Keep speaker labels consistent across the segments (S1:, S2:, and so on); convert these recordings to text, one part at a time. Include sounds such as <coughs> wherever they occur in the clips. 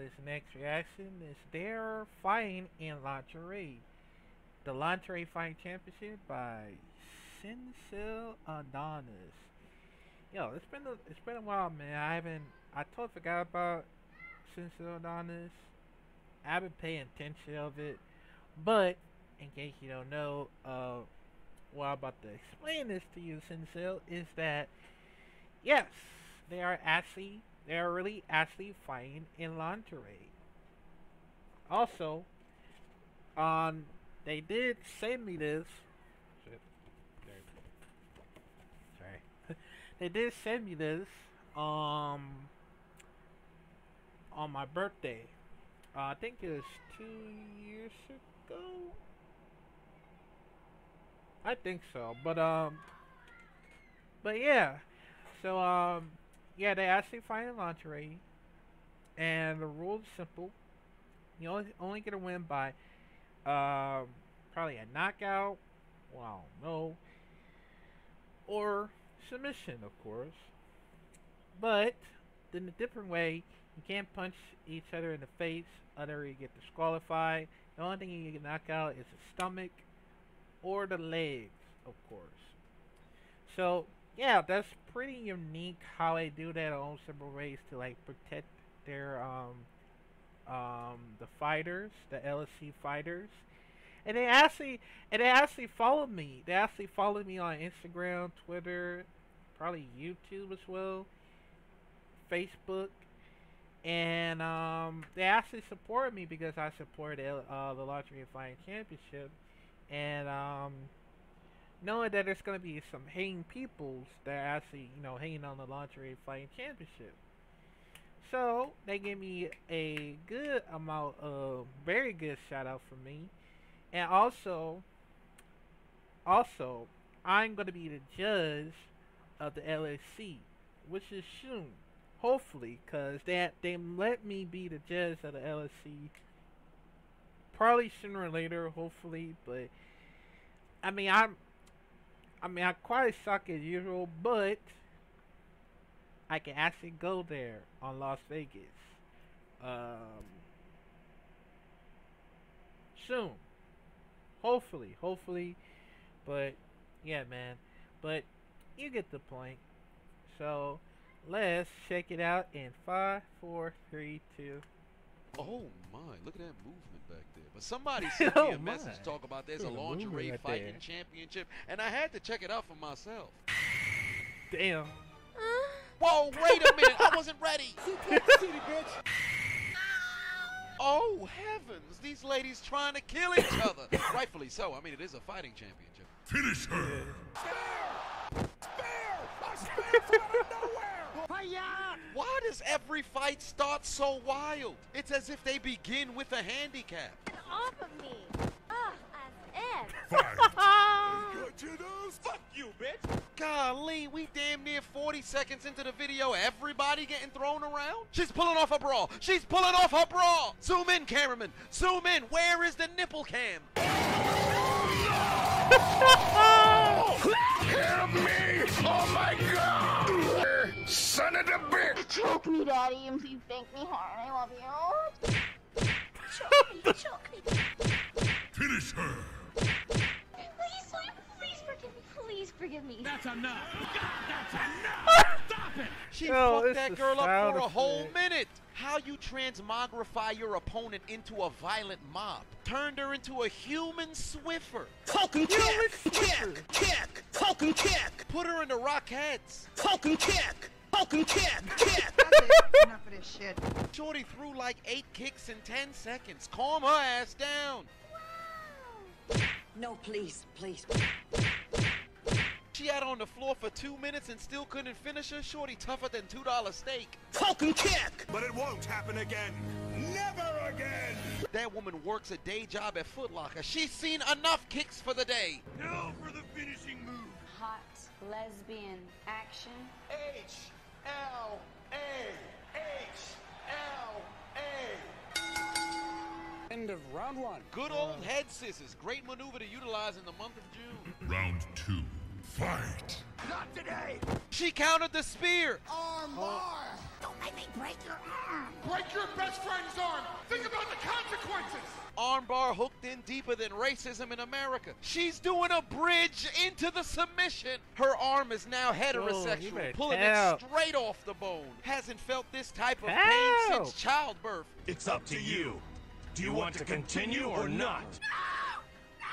S1: this next reaction is they're fighting in lingerie. The lingerie fighting championship by Chiseled Adonis. Yo, it's been a, it's been a while, man. I haven't I totally forgot about Chiseled Adonis. I haven't paid attention of it, but in case you don't know, uh, what I'm about to explain this to you, Sincil, is that yes, they are actually they are really actually fighting in lingerie. Also, um, they did send me this. Sorry. <laughs> they did send me this um on my birthday. Uh, I think it was two years ago. I think so, but um, but yeah. So um, yeah, they actually find lingerie, and the rules simple. You only only get a win by um probably a knockout. Well, no, or submission, of course. But in a different way, you can't punch each other in the face, other you get disqualified. The only thing you can knock out is the stomach or the legs, of course. So yeah, that's pretty unique how they do that on several ways to like protect their um um the fighters, the LFC fighters. And they actually and they actually followed me. They actually followed me on Instagram, Twitter, probably YouTube as well, Facebook, and um, they actually supported me because I supported uh, the Lingerie Fighting Championship, and um, knowing that there's going to be some hanging peoples that are actually, you know, hating on the Lingerie Fighting Championship. So, they gave me a good amount of, very good shout out from me. And also, also, I'm going to be the judge of the LFC, which is soon. Hopefully, because they, they let me be the judge of the LFC probably sooner or later, hopefully, but I mean, I'm I mean, I quite suck as usual, but I can actually go there on Las Vegas. Um, soon. Hopefully, hopefully. But, yeah, man. But, you get the point. So, let's check it out in five, four, three, two.
S2: Oh my, look at that movement back there. But somebody <laughs> sent me
S1: Oh
S2: a message
S1: my.
S2: talking about there's a
S1: There's a
S2: lingerie
S1: right
S2: fighting
S1: there.
S2: championship, and I had to check it out for myself.
S1: Damn.
S2: Whoa, wait a minute, I wasn't ready. <laughs> <laughs> Oh heavens, these ladies trying to kill each other. Rightfully so. I mean, it is a fighting championship.
S3: Finish her!
S2: Why does every fight start so wild? It's as if they begin with a handicap.
S4: Get off of me! Ugh, as if.
S3: Fight!
S5: Got your nose? Fuck you, bitch!
S2: Golly, we damn near 40 seconds into the video, everybody getting thrown around? She's pulling off her bra. She's pulling off her bra. Zoom in, cameraman. Zoom in. Where is the nipple cam?
S3: Help me! Oh my god! Son of a bitch!
S4: Choke me, Daddy, if you think me hard. I love you. choke me, <laughs> choke me.
S3: Finish her!
S4: Please, please, please forgive me. Please forgive me.
S5: That's enough! That's enough! Stop it!
S2: She
S1: Yo,
S2: fucked that girl up for a whole
S1: effect.
S2: minute. How you transmogrify your opponent into a violent mob? Turned her into a human Swiffer.
S6: Poke and kick, kick, kick, poke and kick,
S2: Put her into Rockettes.
S6: poke and kick, poke and kick, kick.
S7: Enough of this shit.
S2: Shorty threw like eight kicks in 10 seconds. Calm her ass down.
S7: No, please, please.
S2: She had on the floor for two minutes and still couldn't finish her. Shorty tougher than $2 steak.
S6: Poke and kick.
S5: But it won't happen again. Never again!
S2: That woman works a day job at Foot Locker. She's seen enough kicks for the day.
S5: Now for the finishing move.
S8: hot lesbian action.
S2: H L A H L A.
S6: End of round one.
S2: Good old head scissors. Great maneuver to utilize in the month of June.
S3: Round two. Fight!
S5: Not today!
S2: She countered the spear.
S5: Arm oh. bar!
S4: I may break your arm.
S5: Break your best friend's arm. Think about the consequences.
S2: Armbar hooked in deeper than racism in America. She's doing a bridge into the submission. Her arm is now
S1: better
S2: heterosexual, pulling
S1: tell.
S2: it straight off the bone. Hasn't felt this type of pain since childbirth.
S3: It's up to you. Do you want to continue or not? No!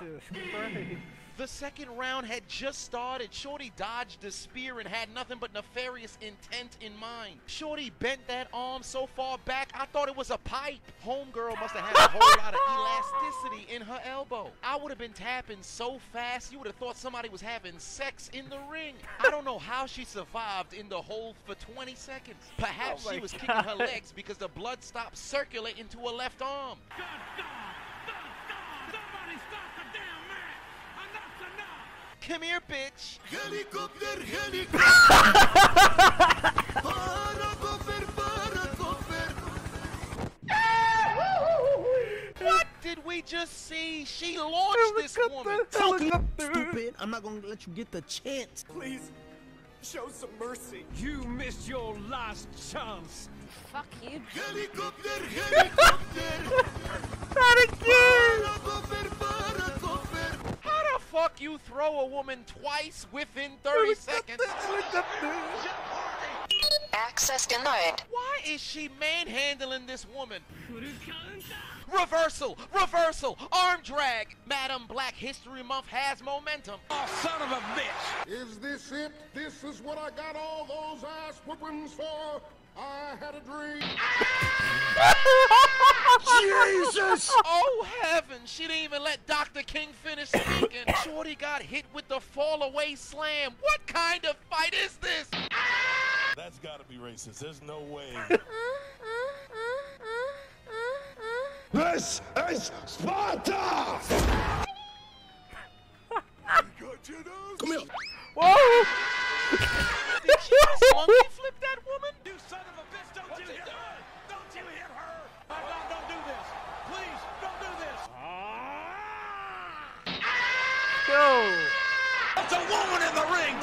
S3: No!
S1: Jesus Christ.
S2: The second round had just started. Shorty dodged the spear and had nothing but nefarious intent in mind. Shorty bent that arm so far back, I thought it was a pipe. Homegirl must have had a whole lot of elasticity in her elbow. I would have been tapping so fast, you would have thought somebody was having sex in the ring. I don't know how she survived in the hole for 20 seconds. Perhaps
S1: Oh
S2: she was <laughs> kicking her legs because the blood stopped circulating to her left arm.
S5: Somebody stop the damn match. Enough's enough.
S2: Come here, bitch.
S6: Helicopter, helicopter. <laughs> Paracofer, paracofer.
S2: What did we just see? She launched this woman.
S6: Stupid. I'm not gonna let you get the chance.
S5: Please, show some mercy.
S9: You missed your last chance.
S8: Fuck you.
S6: Helicopter, helicopter. <laughs>
S1: Not again!
S2: Fuck you throw a woman twice within 30 seconds?
S10: Access denied.
S2: Why is she manhandling this woman? Reversal! Reversal! Arm drag! Madam Black History Month has momentum.
S9: Oh, son of a bitch.
S5: Is this it? This is what I got all those ass whoopings for? I had a dream.
S6: Jesus! <laughs>
S2: Oh heaven! She didn't even let Dr. King finish speaking. <coughs> Shorty got hit with the fall away slam. What kind of fight is this? <laughs>
S3: That's gotta be racist. There's no way. <laughs> this is Sparta!
S6: Come here.
S1: Whoa!
S2: Did she just monkey flip that woman?
S9: You son of a bitch, don't you hit her. Don't you hit her. Oh, God, don't do this. Please, don't do this.
S1: Yo!
S9: There's a woman in the ring,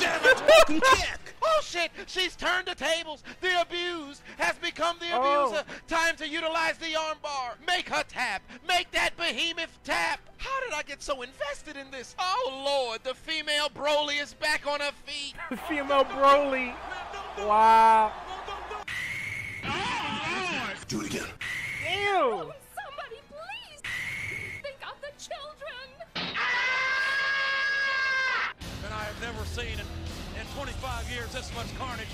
S9: damn
S6: kick.
S2: Oh shit! She's turned the tables. The abused has become the
S1: Oh.
S2: abuser. Time to utilize the armbar. Make her tap. Make that behemoth tap. How did I get so invested in this? Oh lord, the female Broly is back on her feet. <laughs>
S1: The female Broly. Wow.
S3: Do it again.
S1: Ew!
S9: 25 years this much carnage.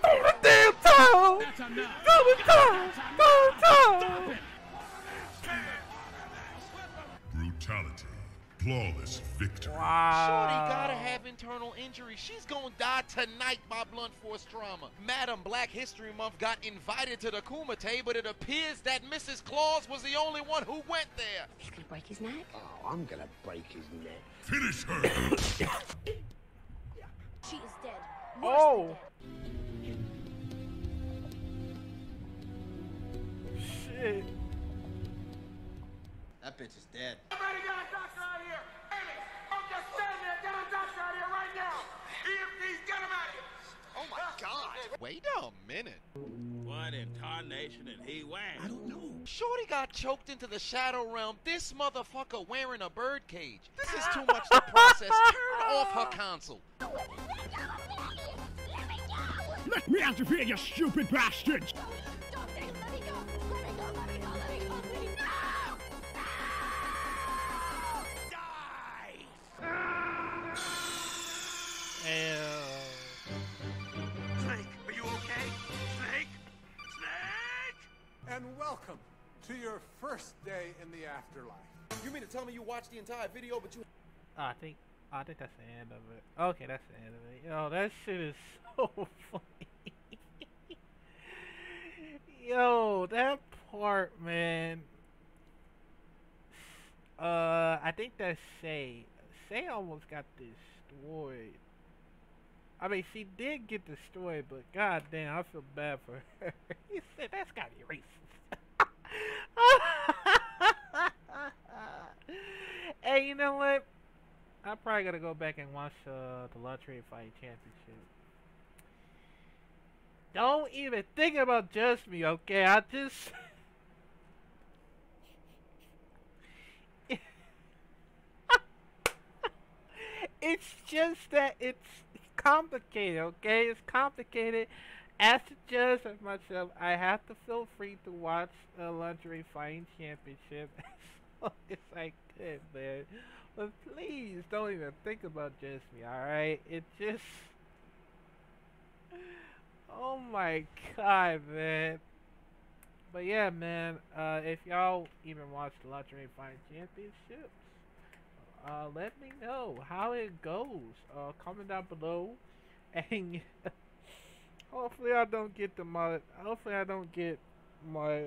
S1: Throw the damn towel! Throw the towel! Throw the towel!
S3: Brutality. Flawless victory.
S1: Wow.
S2: Shorty gotta have internal injury. She's gonna die tonight by blunt force trauma. Madam Black History Month got invited to the Kumite, but it appears that Mrs. Claus was the only one who went there.
S8: He's gonna break his neck.
S6: Oh, I'm gonna break his neck.
S3: Finish her. <coughs> <coughs>
S8: She is dead.
S1: Oh. Shit.
S6: That bitch is dead.
S5: Somebody get a doctor out here. Amy, don't just stand there. Get a doctor out here right now. EMTs, get him out here.
S6: Oh my god.
S2: Wait a minute.
S9: What in tarnation did he whack?
S6: I don't know.
S2: Shorty got choked into the shadow realm. This motherfucker wearing a bird cage. This is too much to process. <laughs> Turn off her console. <laughs>
S5: Let me
S1: out
S5: of here, you
S11: stupid bastards. Your first day in the afterlife.
S2: You mean to tell me you watched the entire video, but you
S1: Oh, I think I think that's the end of it. Okay, that's the end of it. Yo, that shit is <laughs> so funny. Yo, that part, man. Uh, I think that's Shay. Shay almost got destroyed. I mean, she did get destroyed, but goddamn, I feel bad for her. <laughs> he said that's gotta be racist. What? I probably gotta go back and watch uh, the Lottery Fight Championship. Don't even think about just me, okay? I just. <laughs> it's just that it's complicated, okay? It's complicated. As a judge of myself, I have to feel free to watch the lingerie fighting championship <laughs> as long could, man. But please don't even think about just me, alright? It just. Oh my god, man. But yeah, man, uh, if y'all even watch the Lingerie Fighting Championships, uh, let me know how it goes. Uh, comment down below, <laughs> and hopefully I don't get the my hopefully I don't get my